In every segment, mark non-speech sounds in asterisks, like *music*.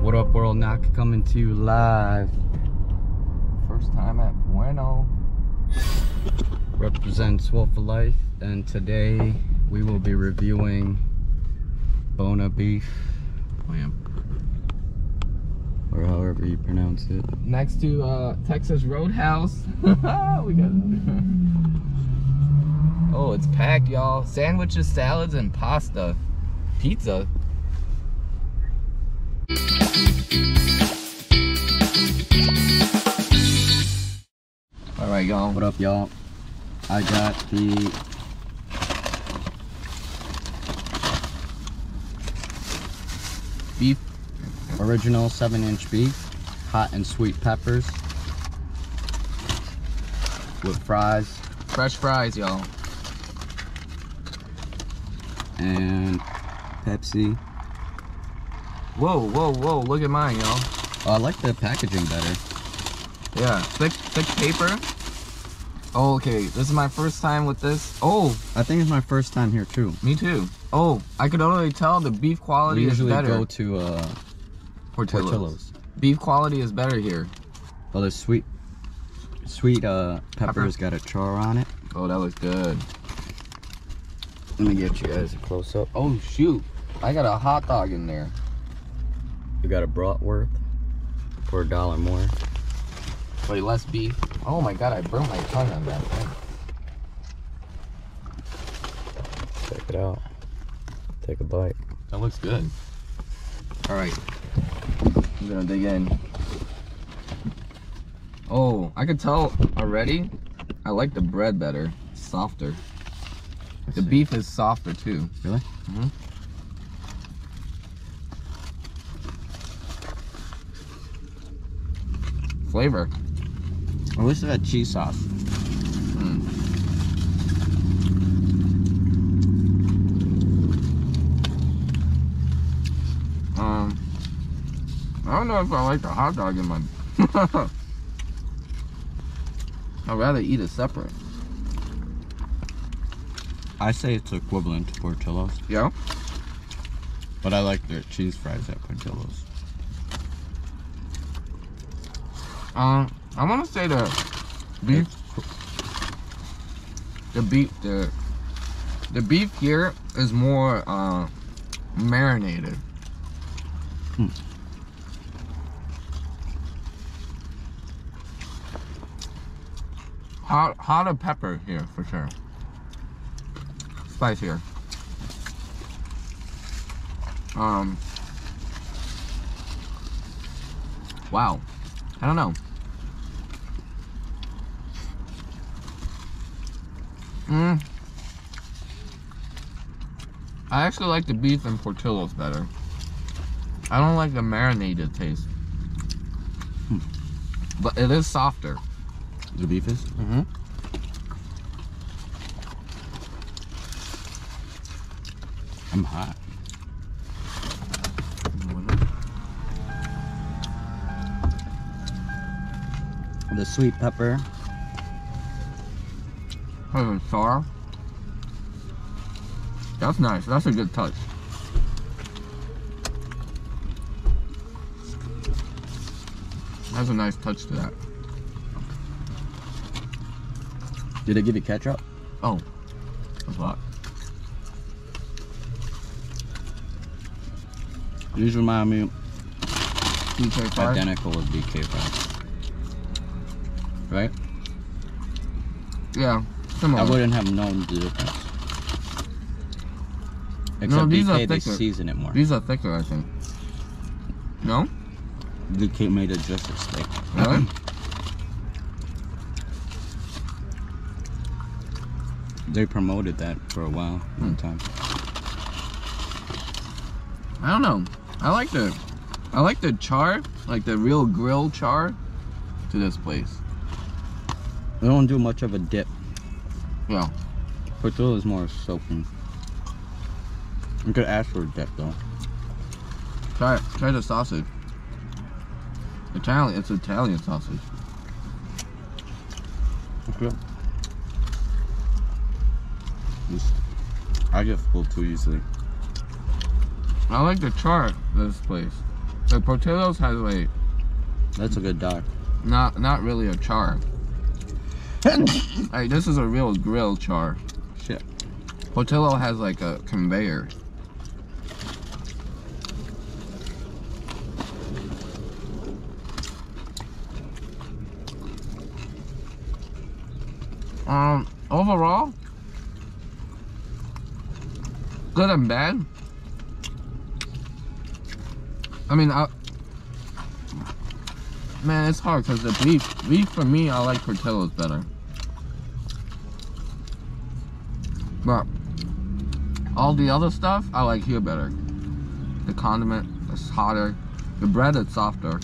What up, world? Knock coming to you live. First time at Buona. Represent Swoll Fa Lyfe, and today we will be reviewing Buona Beef Lamp. Or however you pronounce it. Next to uh, Texas Roadhouse. *laughs* we got. Oh, it's packed, y'all. Sandwiches, salads, and pasta. Pizza. All right, y'all. What up, y'all? I got the beef, original 7 inch beef, hot and sweet peppers with fries Fresh fries, y'all. And Pepsi. Whoa, whoa, whoa! Look at mine, y'all. Oh, I like the packaging better. Yeah, thick, thick paper. Oh, okay. This is my first time with this. Oh, I think it's my first time here too. me too. Oh, I could already tell the beef quality We is usually better. go to uh, Portillo's. Portillo's. Beef quality is better here. Oh, the sweet, sweet uh, Pepper. peppers got a char on it. Oh, that looks good. Let me get you guys a close up. Oh shoot, I got a hot dog in there. We got a bratwurst for a dollar more. Wait, less beef. Oh my god, I burned my tongue on that thing. Check it out. Take a bite. That looks good. All right, I'm gonna dig in. Oh, I could tell already. I like the bread better, softer. The see. beef is softer too. Really? Mhm. Flavor. I wish it had cheese sauce. Mm. Um, I don't know if I like the hot dog in my. *laughs* I'd rather eat it separate. I say it's equivalent to Portillo's, Yeah. but I like their cheese fries at Portillo's. Um, I want to say the beef, the beef, the the beef here is more uh, marinated. Hmm. Hot, hotter pepper here for sure. Spicier. Um. Wow. I don't know. Mm. I actually like the beef and Portillo's better. I don't like the marinated taste. Hmm. But it is softer. The beef is? Mm-hmm. I'm hot. The sweet pepper. Oh, sour. That's nice. That's a good touch. That's a nice touch to that. Did they give you ketchup? Oh, that's a lot. These remind me BK fries. identical with BK fries. Right? Yeah, similar. I wouldn't have known the difference. Except No, these are BK, they thicker. season it more. These are thicker, I think. No? BK made it just as thick. Really? They promoted that for a while, one hmm. time. I don't know. I like the, I like the char, like the real grill char, to this place. They don't do much of a dip. Yeah. Portillo is more soaking. You could ask for a dip though. Try it. Try the sausage. Italian. It's Italian sausage. Okay. Just, I get full too easily. I like the char this place. The Portillo's has like That's a good dog. not not really a char. *laughs* like this is a real grill char. Shit. Portillo has like a conveyor. Um, overall, good and bad. I mean, I, man, it's hard because the beef, beef for me, I like Portillo's better. But all the other stuff, I like here better. The condiment is hotter. The bread is softer.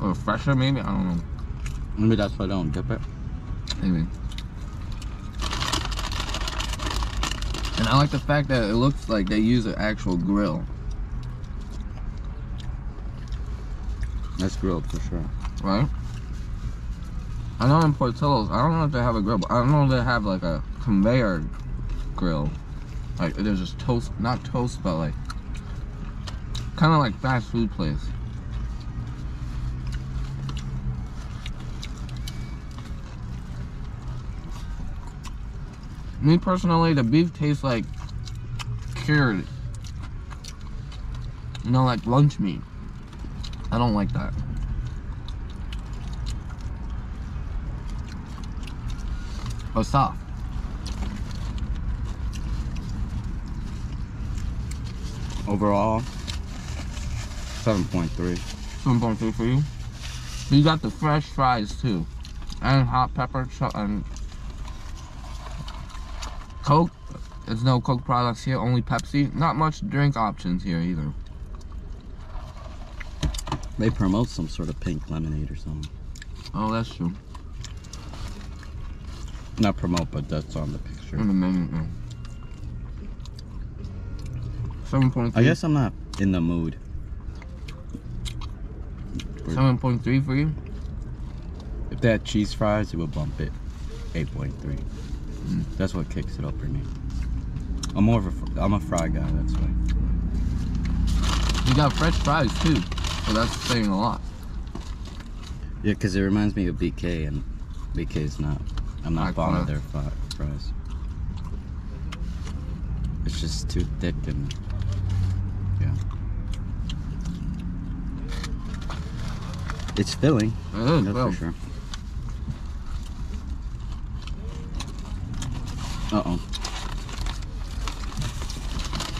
Or fresher, maybe? I don't know. Maybe that's why I don't dip it. Maybe. And I like the fact that it looks like they use an actual grill, That's grilled for sure. right? I know in Portillo's, I don't know if they have a grill, but I don't know if they have like a conveyor grill. Like there's just toast, not toast, but like kind of like fast food place. Me personally, the beef tastes like cured. You know, like lunch meat. I don't like that. But soft. Overall, 7.3. 7.3 for you. You got the fresh fries too, and hot pepper and Coke. There's no Coke products here, only Pepsi. Not much drink options here either. They promote some sort of pink lemonade or something. Oh, that's true. Not promote, but that's on the picture. In the menu. yeah. Seven point I guess I'm not in the mood. Seven point three for you. If they had cheese fries, it would bump it. 8.3. Mm. That's what kicks it up for me. I'm more of a, I'm a fry guy, that's why. You got fresh fries too, so that's saying a lot. Yeah, because it reminds me of BK, and BK is not. I'm not fond of their fri- fries. It's just too thick and. Yeah. It's filling, It is, that's well, for sure. Uh oh.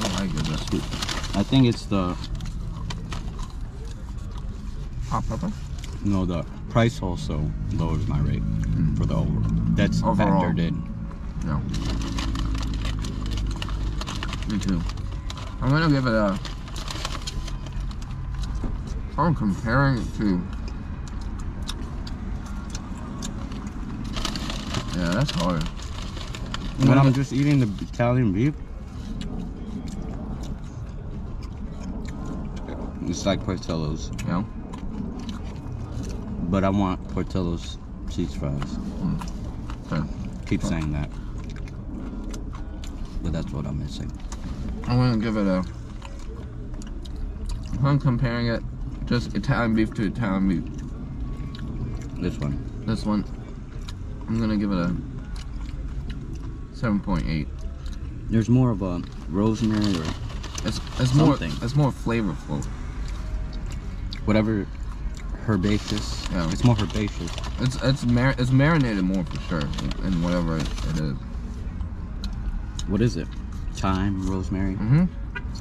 Oh my goodness. I think it's the. Hot pepper. No, the price also lowers my rate for the over. That's Overall. factored in. No. Me too. I'm gonna give it a. I'm comparing it to. Yeah, that's hard. When I'm mm. just eating the Italian beef, it's like Portillo's, Yeah. but I want Portillo's cheese fries. Mm. Okay. Keep saying that, but that's what I'm missing. I'm gonna give it a. If I'm comparing it, just Italian beef to Italian beef. This one, This one, I'm gonna give it a 7.8. there's more of a rosemary or It's it's more Something. it's more flavorful. whatever herbaceous. Yeah. It's more herbaceous. It's it's mar- it's marinated more for sure in, in whatever it, it is. What is it? Thyme, rosemary, Mm-hmm.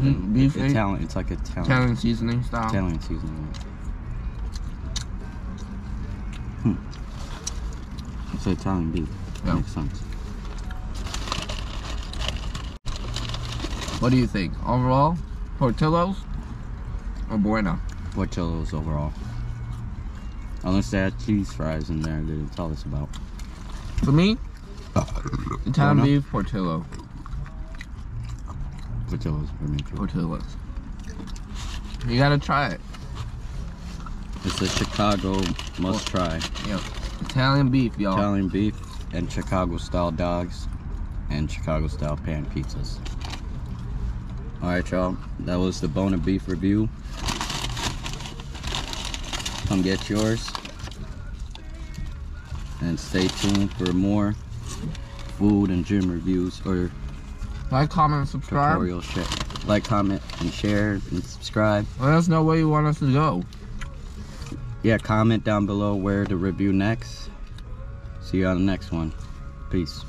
Mm, beef, eh? Italian. It's like Italian. Italian seasoning style. Italian seasoning. Hmm. It's Italian beef. Yeah. Makes sense. What do you think overall? Portillo's or Buona? Portillo's overall. Unless they had cheese fries in there they didn't tell us about. For me, *coughs* Italian Buona? beef Portillo. Portillo's for me too. Portillo's. You gotta try it. It's a Chicago must try. Yep. Italian beef, y'all. Italian beef. and Chicago style dogs and Chicago style pan pizzas. Alright y'all, that was the Buona Beef review. Come get yours. And stay tuned for more food and gym reviews or Like, comment, subscribe. tutorial shit. Like, comment, and share, and subscribe. Let us know where you want us to go. Yeah, comment down below where to review next. See you on the next one. Peace.